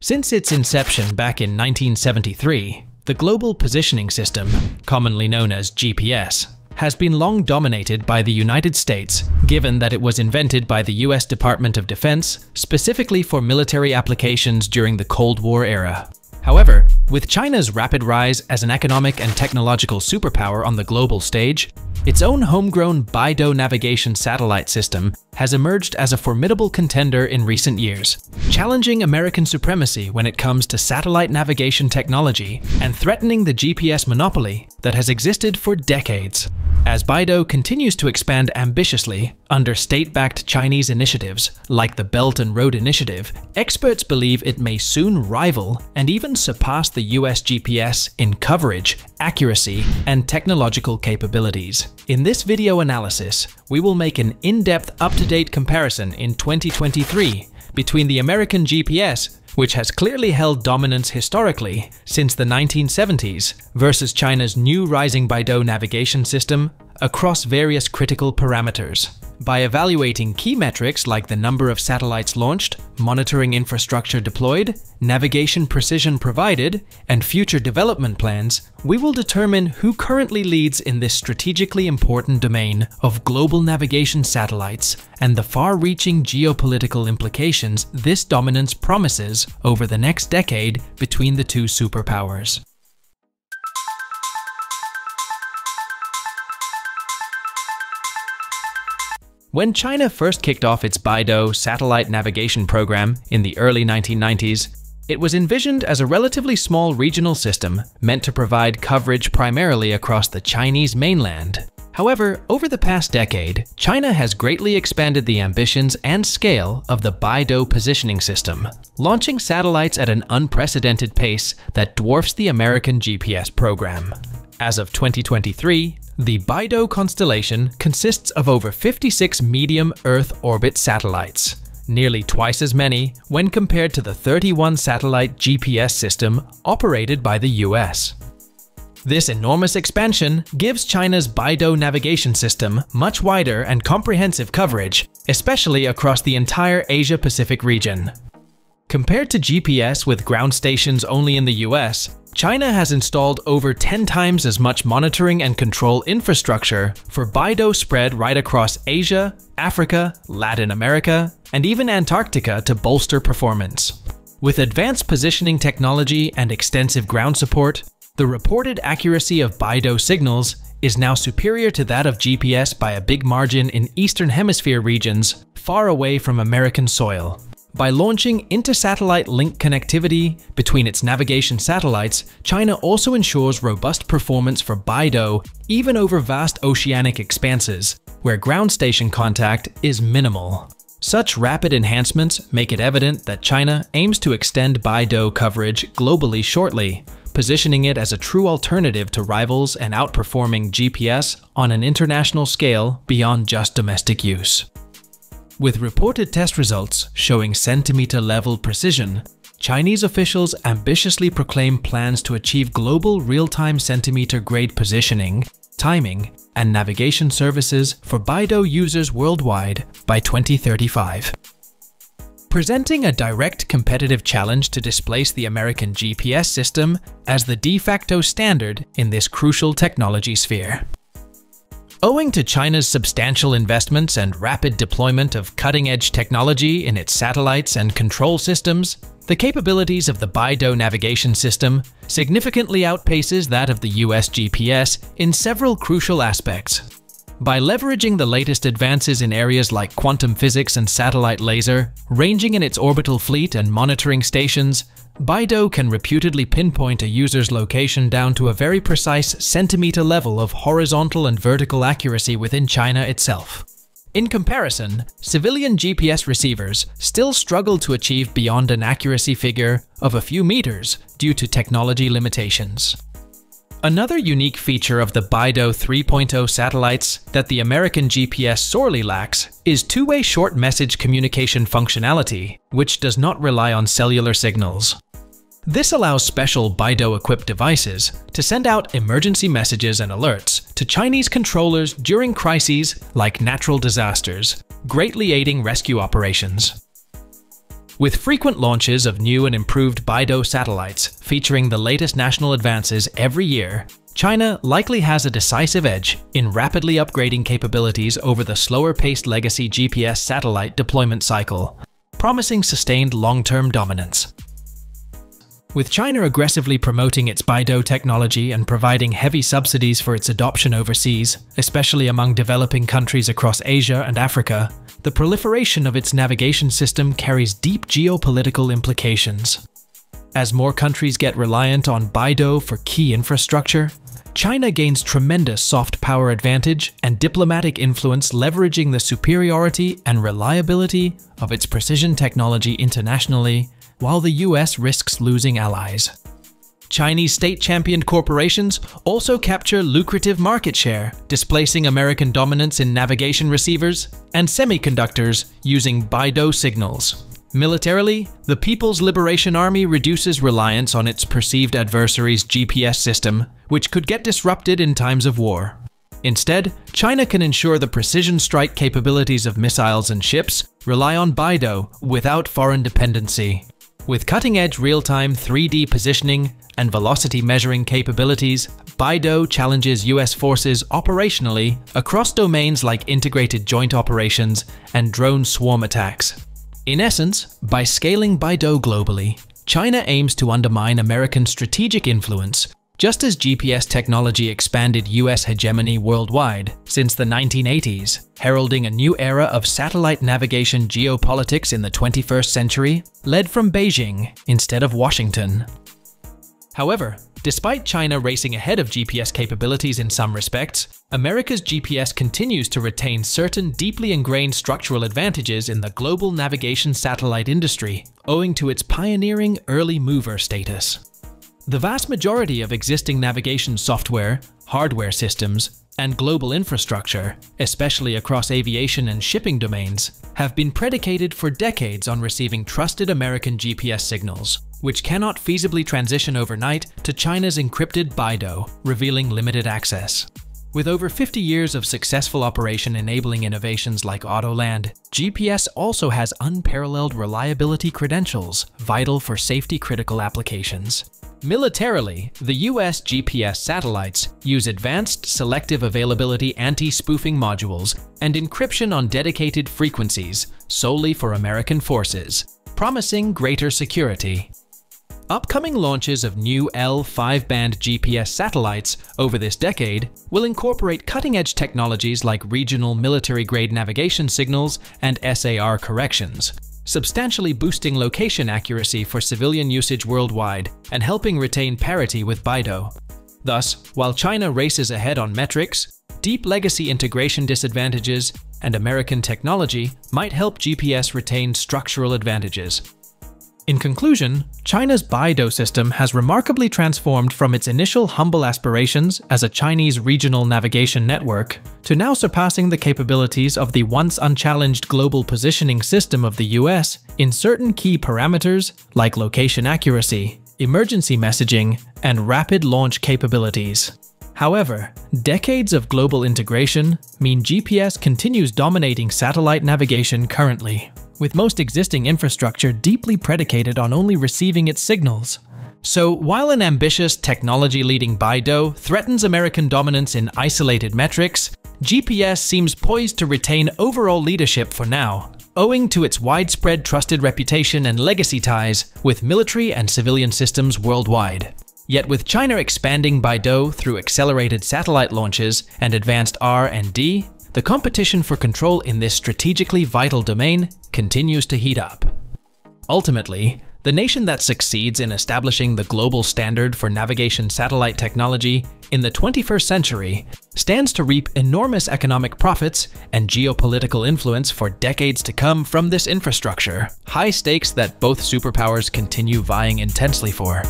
Since its inception back in 1973, the Global Positioning System, commonly known as GPS, has been long dominated by the United States, given that it was invented by the US Department of Defense specifically for military applications during the Cold War era. However, with China's rapid rise as an economic and technological superpower on the global stage, its own homegrown BeiDou navigation satellite system has emerged as a formidable contender in recent years, challenging American supremacy when it comes to satellite navigation technology and threatening the GPS monopoly that has existed for decades. As BeiDou continues to expand ambitiously under state-backed Chinese initiatives like the Belt and Road Initiative, experts believe it may soon rival and even surpass the US GPS in coverage, accuracy, and technological capabilities. In this video analysis, we will make an in-depth up-to-date comparison in 2023 between the American GPS which has clearly held dominance historically since the 1970s, versus China's new rising BeiDou navigation system across various critical parameters by evaluating key metrics like the number of satellites launched, monitoring infrastructure deployed, navigation precision provided, and future development plans, we will determine who currently leads in this strategically important domain of global navigation satellites and the far-reaching geopolitical implications this dominance promises over the next decade between the two superpowers. When China first kicked off its BeiDou satellite navigation program in the early 1990s, it was envisioned as a relatively small regional system meant to provide coverage primarily across the Chinese mainland. However, over the past decade, China has greatly expanded the ambitions and scale of the BeiDou positioning system, launching satellites at an unprecedented pace that dwarfs the American GPS program. As of 2023, the BeiDou constellation consists of over 56 medium Earth orbit satellites, nearly twice as many when compared to the 31 satellite GPS system operated by the US. This enormous expansion gives China's BeiDou navigation system much wider and comprehensive coverage, especially across the entire Asia-Pacific region. Compared to GPS with ground stations only in the US, China has installed over 10 times as much monitoring and control infrastructure for BeiDou spread right across Asia, Africa, Latin America, and even Antarctica to bolster performance. With advanced positioning technology and extensive ground support, the reported accuracy of BeiDou signals is now superior to that of GPS by a big margin in Eastern Hemisphere regions far away from American soil. By launching inter-satellite link connectivity between its navigation satellites, China also ensures robust performance for BeiDou even over vast oceanic expanses, where ground station contact is minimal. Such rapid enhancements make it evident that China aims to extend BeiDou coverage globally shortly, positioning it as a true alternative to rivals and outperforming GPS on an international scale beyond just domestic use. With reported test results showing centimeter-level precision, Chinese officials ambitiously proclaim plans to achieve global real-time centimeter-grade positioning, timing, and navigation services for BeiDou users worldwide by 2035. Presenting a direct competitive challenge to displace the American GPS system as the de facto standard in this crucial technology sphere. Owing to China's substantial investments and rapid deployment of cutting-edge technology in its satellites and control systems, the capabilities of the BeiDou navigation system significantly outpaces that of the US GPS in several crucial aspects. By leveraging the latest advances in areas like quantum physics and satellite laser, ranging in its orbital fleet and monitoring stations, BeiDou can reputedly pinpoint a user's location down to a very precise centimeter level of horizontal and vertical accuracy within China itself. In comparison, civilian GPS receivers still struggle to achieve beyond an accuracy figure of a few meters due to technology limitations. Another unique feature of the BeiDou 3.0 satellites that the American GPS sorely lacks is two-way short message communication functionality, which does not rely on cellular signals. This allows special BeiDou-equipped devices to send out emergency messages and alerts to Chinese controllers during crises like natural disasters, greatly aiding rescue operations. With frequent launches of new and improved BeiDou satellites featuring the latest national advances every year, China likely has a decisive edge in rapidly upgrading capabilities over the slower-paced legacy GPS satellite deployment cycle, promising sustained long-term dominance. With China aggressively promoting its BeiDou technology and providing heavy subsidies for its adoption overseas, especially among developing countries across Asia and Africa, the proliferation of its navigation system carries deep geopolitical implications. As more countries get reliant on BeiDou for key infrastructure, China gains tremendous soft power advantage and diplomatic influence leveraging the superiority and reliability of its precision technology internationally, while the US risks losing allies. Chinese state-championed corporations also capture lucrative market share, displacing American dominance in navigation receivers and semiconductors using BeiDou signals. Militarily, the People's Liberation Army reduces reliance on its perceived adversary's GPS system, which could get disrupted in times of war. Instead, China can ensure the precision strike capabilities of missiles and ships rely on BeiDou without foreign dependency. With cutting-edge real-time 3D positioning and velocity measuring capabilities, BeiDou challenges US forces operationally across domains like integrated joint operations and drone swarm attacks. In essence, by scaling BeiDou globally, China aims to undermine American strategic influence, just as GPS technology expanded US hegemony worldwide since the 1980s, heralding a new era of satellite navigation geopolitics in the 21st century, led from Beijing instead of Washington. However, despite China racing ahead of GPS capabilities in some respects, America's GPS continues to retain certain deeply ingrained structural advantages in the global navigation satellite industry, owing to its pioneering early mover status. The vast majority of existing navigation software, hardware systems, and global infrastructure, especially across aviation and shipping domains, have been predicated for decades on receiving trusted American GPS signals, which cannot feasibly transition overnight to China's encrypted BeiDou, revealing limited access. With over 50 years of successful operation enabling innovations like Autoland, GPS also has unparalleled reliability credentials, vital for safety-critical applications. Militarily, the US GPS satellites use advanced selective availability anti-spoofing modules and encryption on dedicated frequencies solely for American forces, promising greater security. Upcoming launches of new L5 band GPS satellites over this decade will incorporate cutting-edge technologies like regional military-grade navigation signals and SAR corrections, substantially boosting location accuracy for civilian usage worldwide and helping retain parity with BeiDou. Thus, while China races ahead on metrics, deep legacy integration disadvantages and American technology might help GPS retain structural advantages. In conclusion, China's BeiDou system has remarkably transformed from its initial humble aspirations as a Chinese regional navigation network to now surpassing the capabilities of the once unchallenged global positioning system of the US in certain key parameters like location accuracy, emergency messaging, and rapid launch capabilities. However, decades of global integration mean GPS continues dominating satellite navigation currently with most existing infrastructure deeply predicated on only receiving its signals. So, while an ambitious technology-leading BeiDou threatens American dominance in isolated metrics, GPS seems poised to retain overall leadership for now, owing to its widespread trusted reputation and legacy ties with military and civilian systems worldwide. Yet with China expanding BeiDou through accelerated satellite launches and advanced R&D, the competition for control in this strategically vital domain continues to heat up. Ultimately, the nation that succeeds in establishing the global standard for navigation satellite technology in the 21st century stands to reap enormous economic profits and geopolitical influence for decades to come from this infrastructure, high stakes that both superpowers continue vying intensely for.